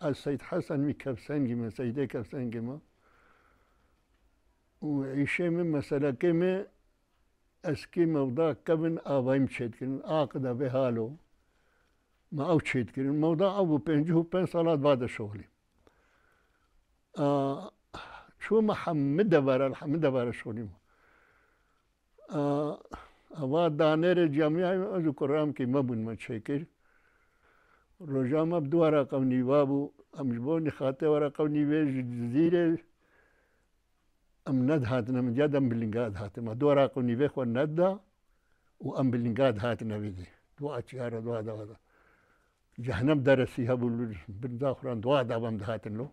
از سید حسن می کفسنگی ما سیده کفسنگی ما. و عیشه می مسئله که می اسکی موضوع کبن آوایم چید کرن آقدا به حالو ما او چید کرن. موضوع او پنجه و پنج سالات بعد شغلی. آه شو محمد برا الحمد برا شغلی ما. آه اوا دانر جامعه از کرام کی مبون ما شکر روژام اب دو رقم نیوا بوو ئەمش بۆ نخاتەوە رەقە نیوێژ زیرێ ئەم نەد هاتنە منجا دەم بلنگات هاتمە دۆ راق و نیوێ خۆ نەتدا و ئەم بلنگات هاتنەویدی دو ئاچیارە دوواداوەدا جەهنم دەرەسی هەبوو بردا خوران دووادا بەم دەهاتن لۆ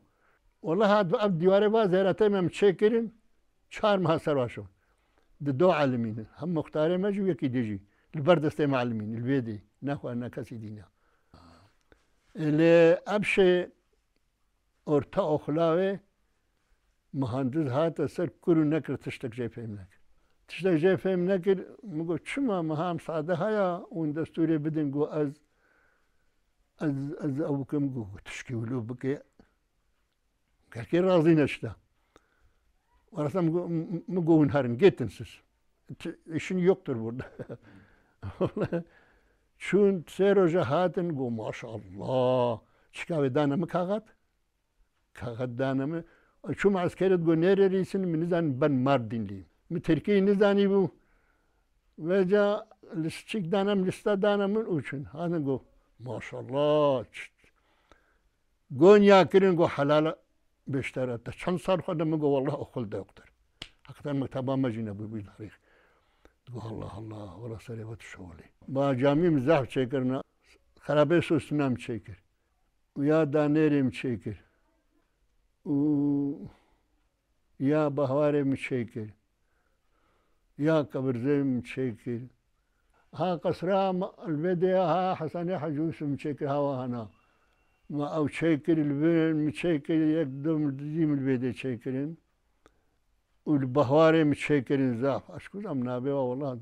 وەڵە هات ئەم دیوارە باز زێرەتەی مەم چێکردن چار ماه سەرڕاشەوە دو عالمینە هەم مختارێ مەژ یەکی دژی لەبەر دەستێ معلمین. لێدی نەخوان نە کەسی دینا اللي ابشه orta oxlave mühendis hata ser kuru nekir tiştek jefem nekir. Tiştek jefem nekir mugo çuma maham sade haya un desturi bidin go az az az avukum go tişkivlu bike Gerçi razı neşte. Orası mugo unharın gittin siz. İşin yoktur burada. Чун церо жахатин гу машалла. Чикаве данамы кагат? Кагат данамы. Чум аскерет гу нере рисин минизан бен мардинлиим. Ми Türkiye'yi nizani bu. Veca listik danem lista danemin için. Hani go maşallah. Gon yakirin go halala beşter ette. Çan sarf adamı go vallahi okulda yoktur. Hakikaten mektaba mecine bu bu tarih. Allah Allah, ola salavat şovali. Ba camim zah çekir, na, harabe susnam çekir. Ya danerim çekir. Ya bahvarem çekir. Ya kabrzem çekir. Ha kasram elveda ha hasane hacusum çekir hava hana. Ma av çekir, elveda çekir, yekdum dim elveda çekirim. والبهواري متشيكرين زاف أشكو أم نابي والله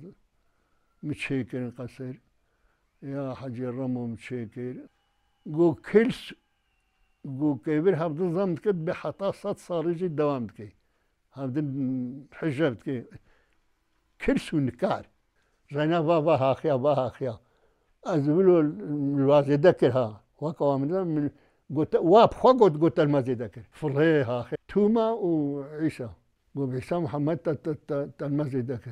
متشيكرين قصير يا حجي الرمو متشيكر قو كلس قو كبير هبد الضمد كد بحطا صد صارجي الدوام كي هبد حجة كي كلس ونكار زينا بابا هاخيا بابا هاخيا أزبلو الوازي ذكرها وكوا من قلت واب خو قلت المازي ذكر فليه هاخي توما وعيسى وبحسام محمد تلمذي داخل